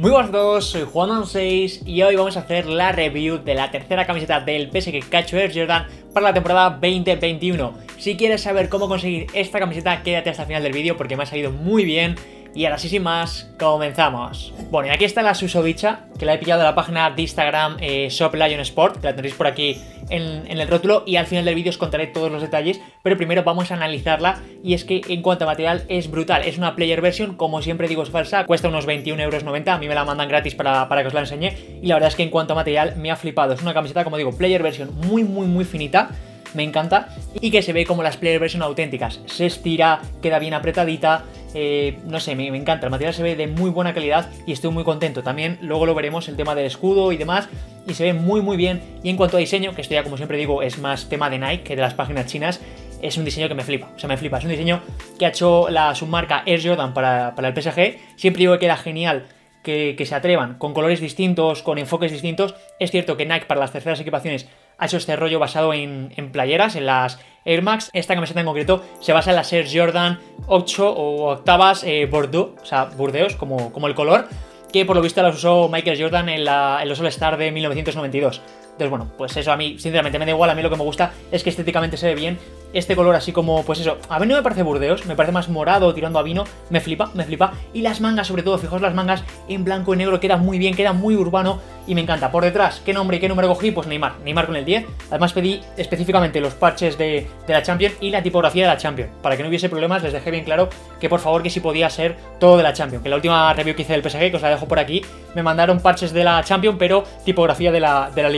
Muy buenas a todos, soy Juan6 y hoy vamos a hacer la review de la tercera camiseta del PSG Cacho Air Jordan para la temporada 2021. Si quieres saber cómo conseguir esta camiseta, quédate hasta el final del vídeo porque me ha salido muy bien y ahora sí, sin más, comenzamos. Bueno, y aquí está la susodicha, que la he pillado de la página de Instagram eh, Shop Lion Sport, la tendréis por aquí en, el rótulo, y al final del vídeo os contaré todos los detalles, pero primero vamos a analizarla, y es que en cuanto a material es brutal, es una player version, como siempre digo es falsa, cuesta unos 21,90 euros, a mí me la mandan gratis para, para que os la enseñe, y la verdad es que en cuanto a material me ha flipado, es una camiseta, como digo, player version muy, muy, muy finita, me encanta, y que se ve como las player version auténticas, se estira, queda bien apretadita, eh, no sé, me, encanta, el material se ve de muy buena calidad y estoy muy contento. También luego lo veremos el tema del escudo y demás, y se ve muy muy bien. Y en cuanto a diseño, que esto ya como siempre digo es más tema de Nike que de las páginas chinas, es un diseño que me flipa, o sea, me flipa. Es un diseño que ha hecho la submarca Air Jordan para, para el PSG, siempre digo que era genial que, se atrevan con colores distintos, con enfoques distintos. Es cierto que Nike para las terceras equipaciones ha hecho este rollo basado en, playeras, en las Air Max. Esta camiseta en concreto se basa en las Air Jordan 8 o octavas eh, Bordeaux, o sea, Burdeos, como, como el color, que por lo visto las usó Michael Jordan en, la, en los All-Star de 1992. Entonces, bueno, pues eso a mí, sinceramente, me da igual. A mí lo que me gusta es que estéticamente se ve bien. Este color así como, pues eso, a mí no me parece burdeos, me parece más morado, tirando a vino. Me flipa, me flipa. Y las mangas, sobre todo, fijaos las mangas en blanco y negro, queda muy bien, queda muy urbano y me encanta. Por detrás, ¿qué nombre y qué número cogí? Pues Neymar, Neymar con el 10. Además pedí específicamente los parches de, la Champion y la tipografía de la Champion. Para que no hubiese problemas, les dejé bien claro que por favor que si podía ser todo de la Champion. Que la última review que hice del PSG, que os la dejo por aquí, me mandaron parches de la Champion, pero tipografía de la, de la.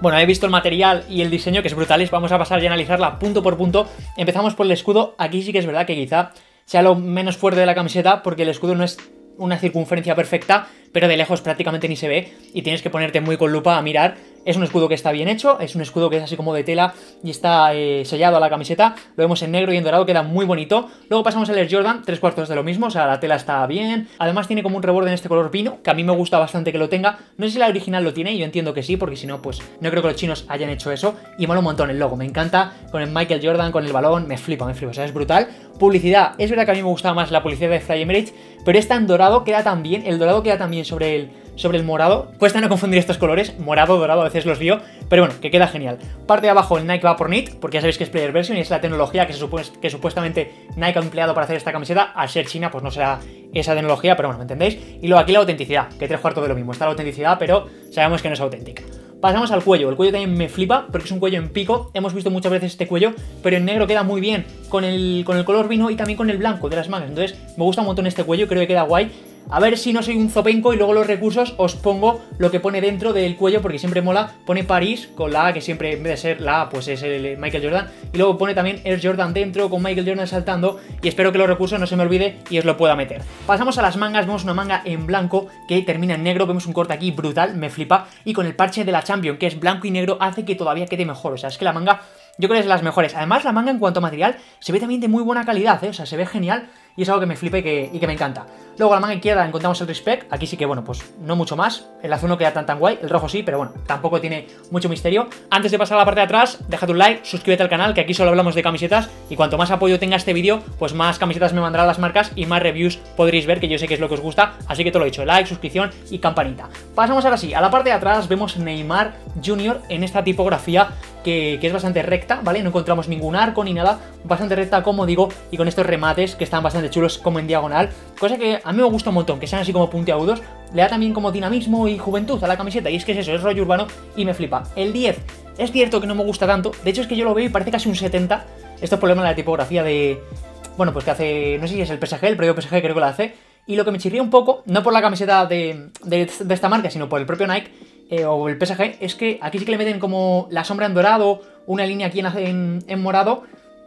Bueno, he visto el material y el diseño que es brutales, vamos a pasar y analizarla punto por punto. Empezamos por el escudo, aquí sí que es verdad que quizá sea lo menos fuerte de la camiseta porque el escudo no es una circunferencia perfecta, pero de lejos prácticamente ni se ve y tienes que ponerte muy con lupa a mirar. Es un escudo que está bien hecho, es un escudo que es así como de tela y está eh, sellado a la camiseta. Lo vemos en negro y en dorado, queda muy bonito. Luego pasamos al Air Jordan, tres cuartos de lo mismo, o sea, la tela está bien. Además tiene como un reborde en este color vino, que a mí me gusta bastante que lo tenga. No sé si la original lo tiene, yo entiendo que sí, porque si no, pues no creo que los chinos hayan hecho eso. Y mola un montón el logo, me encanta, con el Michael Jordan, con el balón, me flipa, me flipa, o sea, es brutal. Publicidad, es verdad que a mí me gustaba más la publicidad de Fly Emirates, pero esta en dorado queda tan bien, el dorado queda sobre el sobre el morado. Cuesta no confundir estos colores, morado, dorado, a veces los lío, pero bueno, que queda genial. Parte de abajo el Nike Vapor Knit, porque ya sabéis que es player version y es la tecnología que, se que supuestamente Nike ha empleado para hacer esta camiseta. Al ser China, pues no será esa tecnología, pero bueno, ¿me entendéis? Y luego aquí la autenticidad, que tres cuartos de lo mismo. Está la autenticidad, pero sabemos que no es auténtica. Pasamos al cuello. El cuello también me flipa porque es un cuello en pico. Hemos visto muchas veces este cuello, pero en negro queda muy bien con el, con el color vino y también con el blanco de las mangas. Entonces me gusta un montón este cuello, creo que queda guay. A ver si no soy un zopenco y luego los recursos os pongo lo que pone dentro del cuello porque siempre mola. Pone París con la A, que siempre en vez de ser la A, pues es el Michael Jordan. Y luego pone también Air Jordan dentro con Michael Jordan saltando. Y espero que los recursos no se me olvide y os lo pueda meter. Pasamos a las mangas, vemos una manga en blanco que termina en negro. Vemos un corte aquí brutal, me flipa. Y con el parche de la Champion, que es blanco y negro, hace que todavía quede mejor. O sea, es que la manga yo creo que es las mejores. Además, la manga en cuanto a material se ve también de muy buena calidad, ¿eh? O sea, se ve genial y es algo que me flipa y que, y que me encanta. Luego la manga izquierda encontramos el Respect, aquí sí que bueno, pues no mucho más, el azul no queda tan tan guay, el rojo sí, pero bueno, tampoco tiene mucho misterio. Antes de pasar a la parte de atrás, déjate un like, suscríbete al canal, que aquí solo hablamos de camisetas y cuanto más apoyo tenga este vídeo, pues más camisetas me mandarán las marcas y más reviews podréis ver, que yo sé que es lo que os gusta, así que todo lo he dicho, like, suscripción y campanita. Pasamos ahora sí, a la parte de atrás vemos Neymar Jr. en esta tipografía que, es bastante recta, ¿vale? No encontramos ningún arco ni nada, bastante recta, como digo, y con estos remates que están bastante chulos como en diagonal, cosa que a mí me gusta un montón, que sean así como puntiagudos, le da también como dinamismo y juventud a la camiseta, y es que es eso, es rollo urbano y me flipa. El 10, es cierto que no me gusta tanto, de hecho es que yo lo veo y parece casi un 70, esto es problema de la tipografía de... Bueno, pues que hace, no sé si es el PSG, el propio PSG creo que lo hace, y lo que me chirría un poco, no por la camiseta de, esta marca, sino por el propio Nike eh, o el PSG, es que aquí sí que le meten como la sombra en dorado, una línea aquí en, en morado,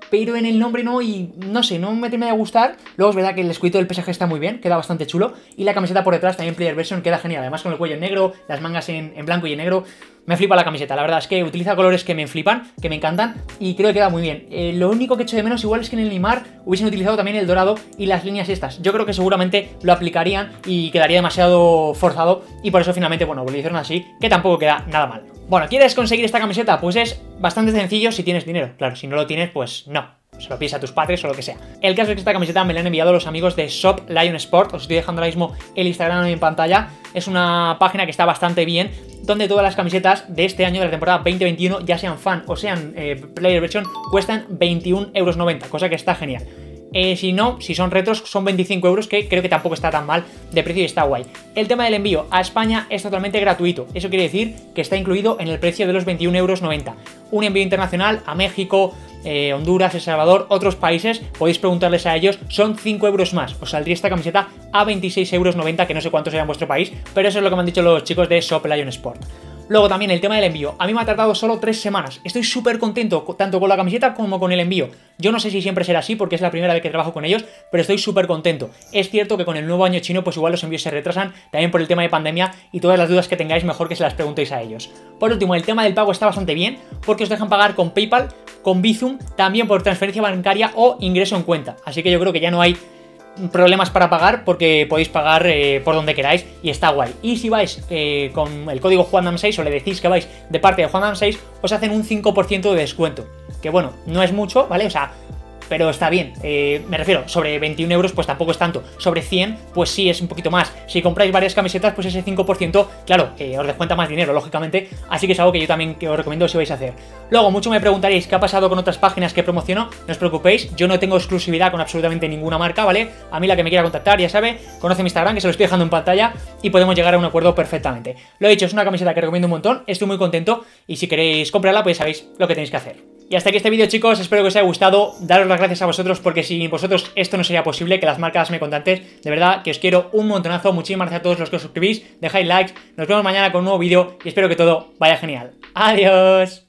pero en el nombre no, y no sé, no me termina de gustar. Luego es verdad que el escudito del PSG está muy bien, queda bastante chulo, y la camiseta por detrás, también Player Version, queda genial, además con el cuello en negro, las mangas en, blanco y en negro. Me flipa la camiseta, la verdad es que utiliza colores que me flipan, que me encantan, y creo que queda muy bien. Eh, lo único que echo de menos igual es que en el Neymar hubiesen utilizado también el dorado y las líneas estas. Yo creo que seguramente lo aplicarían y quedaría demasiado forzado, y por eso finalmente, bueno, lo hicieron así, que tampoco queda nada mal. Bueno, ¿quieres conseguir esta camiseta? Pues es bastante sencillo si tienes dinero. Claro, si no lo tienes, pues no. se lo pides a tus padres o lo que sea. El caso es que esta camiseta me la han enviado los amigos de Shop Lion Sport, os estoy dejando ahora mismo el Instagram en pantalla, es una página que está bastante bien, donde todas las camisetas de este año, de la temporada 2021, ya sean fan o sean eh, player version, cuestan 21,90 euros, cosa que está genial. Eh, si no, si son retros, son 25 euros, que creo que tampoco está tan mal de precio y está guay. El tema del envío a España es totalmente gratuito. Eso quiere decir que está incluido en el precio de los 21,90 euros. Un envío internacional a México, eh, Honduras, El Salvador, otros países, podéis preguntarles a ellos, son 5 euros más. Os saldría esta camiseta a 26,90 euros, que no sé cuánto será en vuestro país, pero eso es lo que me han dicho los chicos de Shop Lion Sport. Luego también el tema del envío. A mí me ha tardado solo tres semanas. Estoy súper contento tanto con la camiseta como con el envío. Yo no sé si siempre será así porque es la primera vez que trabajo con ellos, pero estoy súper contento. Es cierto que con el nuevo año chino pues igual los envíos se retrasan, también por el tema de pandemia y todas las dudas que tengáis mejor que se las preguntéis a ellos. Por último, el tema del pago está bastante bien porque os dejan pagar con PayPal, con Bizum, también por transferencia bancaria o ingreso en cuenta. Así que yo creo que ya no hay problemas para pagar porque podéis pagar eh, por donde queráis y está guay. Y si vais eh, con el código JuanDam6 o le decís que vais de parte de JuanDam6, os hacen un 5% de descuento. Que bueno, no es mucho, ¿vale? O sea, pero está bien. Eh, me refiero, sobre 21 euros pues tampoco es tanto. Sobre 100 pues sí es un poquito más. Si compráis varias camisetas pues ese 5% claro, eh, os descuenta más dinero, lógicamente. Así que es algo que yo también que os recomiendo si vais a hacer. Luego, mucho me preguntaréis qué ha pasado con otras páginas que promociono. No os preocupéis, yo no tengo exclusividad con absolutamente ninguna marca, ¿vale? A mí la que me quiera contactar, ya sabe, conoce mi Instagram que se lo estoy dejando en pantalla y podemos llegar a un acuerdo perfectamente. Lo he dicho, es una camiseta que recomiendo un montón, estoy muy contento y si queréis comprarla pues sabéis lo que tenéis que hacer. Y hasta aquí este vídeo chicos, espero que os haya gustado, daros las gracias a vosotros porque sin vosotros esto no sería posible, que las marcas me contacten, de verdad que os quiero un montonazo, muchísimas gracias a todos los que os suscribís, dejáis likes, nos vemos mañana con un nuevo vídeo y espero que todo vaya genial. ¡Adiós!